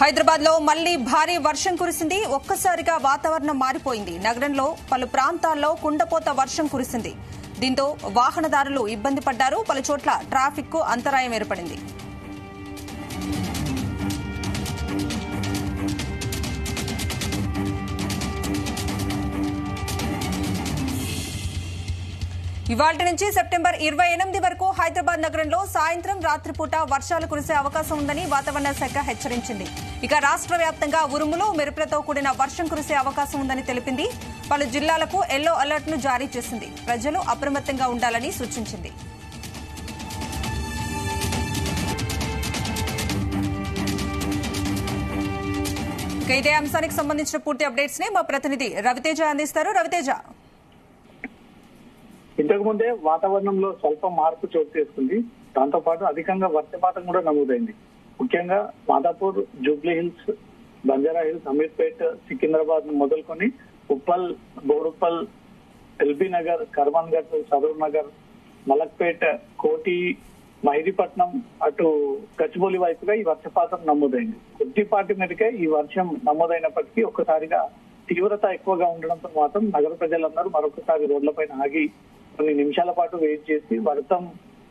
హైదరాబాద్లో మళ్ళీ భారీ వర్షం కురిసింది. ఒక్కసారిగా వాతావరణం మారిపోయింది. నగరంలో పలు ప్రాంతాల్లో కుండపోత వర్షం కురిసింది. దీంతో వాహనదారులు ఇబ్బంది పడ్డారు. పలు చోట్ల ట్రాఫిక్కు అంతరాయం ఏర్పడింది. ఇవాళ నుంచి సెప్టెంబర్ ఇరవై ఎనిమిది వరకు హైదరాబాద్ నగరంలో సాయంత్రం రాత్రిపూట వర్షాలు కురిసే అవకాశం ఉందని వాతావరణ శాఖ హెచ్చరించింది. ఇక రాష్ట్ర వ్యాప్తంగా ఉరుములు మెరుపులతో కూడిన వర్షం కురిసే అవకాశం ఉందని తెలిపింది. పలు జిల్లాలకు ఎల్లో అలర్ట్ను జారీ చేసింది. ప్రజలు అప్రమత్తంగా ఉండాలని సూచించింది. ఇదే అంశానికి సంబంధించిన పూర్తి అప్డేట్స్ని మా ప్రతినిధి రవితేజ అందిస్తారు. రవితేజ. ఇంతకుముందే వాతావరణంలో స్వల్ప మార్పు చోటు చేసుకుంది. దాంతోపాటు అధికంగా వర్షపాతం కూడా నమోదైంది. ముఖ్యంగా మాదాపూర్ జూబ్లీ హిల్స్ బంజారా హిల్స్ అమీర్పేట్ సికింద్రాబాద్ మొదలుకొని ఉప్పల్ బోడుప్పల్ ఎల్బీ నగర్ కర్మన్ ఘట్ సరూర్ నగర్ మలక్పేట్ కోటి మహిదీపట్నం అటు గచ్చిబౌలి వైపుగా ఈ వర్షపాతం నమోదైంది. కొద్దిపాటి మేరకే ఈ వర్షం నమోదైనప్పటికీ ఒక్కసారిగా తీవ్రత ఎక్కువగా ఉండడంతో మాత్రం నగర ప్రజలందరూ మరొకసారి రోడ్లపైన ఆగి కొన్ని నిమిషాల పాటు వెయిట్ చేసి వర్షం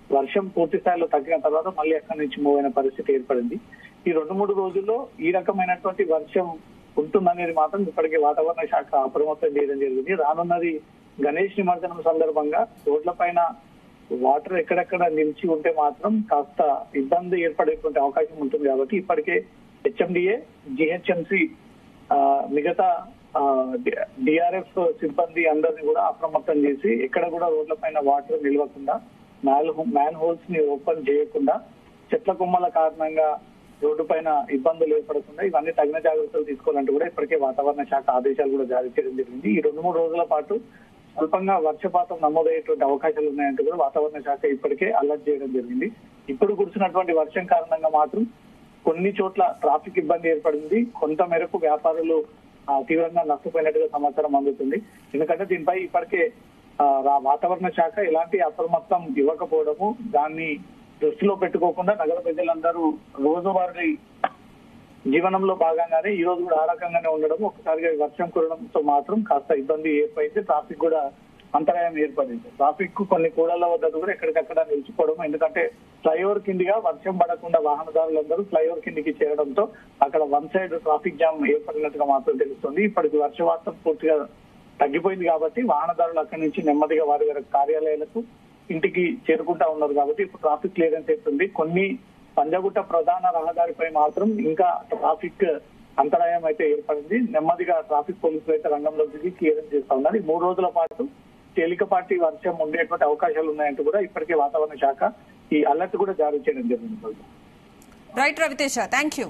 వర్షం పూర్తి స్థాయిలో తగ్గిన తర్వాత మళ్ళీ అక్కడి నుంచి మూవ్ అయిన పరిస్థితి ఏర్పడింది. ఈ రెండు మూడు రోజుల్లో ఈ రకమైనటువంటి వర్షం ఉంటుందనేది మాత్రం ఇప్పటికే వాతావరణ శాఖ అప్రమత్తం చేయడం జరిగింది. రానున్నది గణేష్ నిమజ్జనం సందర్భంగా రోడ్లపైన వాటర్ ఎక్కడెక్కడ నిలిచి ఉంటే మాత్రం కాస్త ఇబ్బంది ఏర్పడేటువంటి అవకాశం ఉంటుంది కాబట్టి ఇప్పటికే హెచ్ఎండిఏ జిహెచ్ఎంసి మిగతా డిఆర్ఎఫ్ సిబ్బంది అందరిని కూడా అప్రమత్తం చేసి ఎక్కడ కూడా రోడ్లపైన వాటర్ నిలవకుండా మ్యాన్ హోల్స్ని ఓపెన్ చేయకుండా చెట్ల కొమ్మల కారణంగా రోడ్డు పైన ఇబ్బందులు ఏర్పడకుండా ఇవన్నీ తగిన జాగ్రత్తలు తీసుకోవాలంటూ కూడా ఇప్పటికే వాతావరణ శాఖ ఆదేశాలు కూడా జారీ చేయడం జరిగింది. ఈ రెండు మూడు రోజుల పాటు స్వల్పంగా వర్షపాతం నమోదయ్యేటువంటి అవకాశాలు ఉన్నాయంటూ కూడా వాతావరణ శాఖ ఇప్పటికే అలర్ట్ చేయడం జరిగింది. ఇప్పుడు కురిసినటువంటి వర్షం కారణంగా మాత్రం కొన్ని చోట్ల ట్రాఫిక్ ఇబ్బంది ఏర్పడింది. కొంత మేరకు వ్యాపారులు తీవ్రంగా నష్టపోయినట్టుగా సమాచారం అందుతుంది. ఎందుకంటే దీనిపై ఇప్పటికే వాతావరణ శాఖ ఎలాంటి అప్రమత్తం ఇవ్వకపోవడము దాన్ని దృష్టిలో పెట్టుకోకుండా నగర ప్రజలందరూ రోజువారీ జీవనంలో భాగంగానే ఈ రోజు కూడా ఆ రకంగానే ఉండడం ఒకసారిగా వర్షం కురడంతో మాత్రం కాస్త ఇబ్బంది ఏర్పడింది. ట్రాఫిక్ కూడా అంతరాయం ఏర్పడింది. ట్రాఫిక్ కొన్ని కూడళ్ళ వద్ద కూడా ఎక్కడికక్కడ నిలిచిపోవడం ఎందుకంటే ఫ్లైఓవర్ కిందిగా వర్షం పడకుండా వాహనదారులందరూ ఫ్లైఓవర్ కిందికి చేరడంతో అక్కడ వన్ సైడ్ ట్రాఫిక్ జామ్ ఏర్పడినట్టుగా మాత్రం తెలుస్తుంది. ఇప్పటికి వర్షవాతం పూర్తిగా తగ్గిపోయింది కాబట్టి వాహనదారులు అక్కడి నుంచి నెమ్మదిగా వారి వారి కార్యాలయాలకు ఇంటికి చేరుకుంటా ఉన్నారు కాబట్టి ఇప్పుడు ట్రాఫిక్ క్లియరెన్స్ అవుతుంది కొన్ని పంజగుట్ట ప్రధాన రహదారిపై మాత్రం ఇంకా ట్రాఫిక్ అంతరాయం అయితే ఏర్పడింది. నెమ్మదిగా ట్రాఫిక్ పోలీసులు అయితే రంగంలో క్లియరెన్స్ చేస్తా ఉన్నారు. ఈ మూడు రోజుల పాటు తేలికపాటి వర్షం ఉండేటువంటి అవకాశాలు ఉన్నాయంటూ కూడా ఇప్పటికే వాతావరణ శాఖ ఈ అలర్ట్ కూడా జారీ చేయడం జరిగింది. Right Raviteja thank you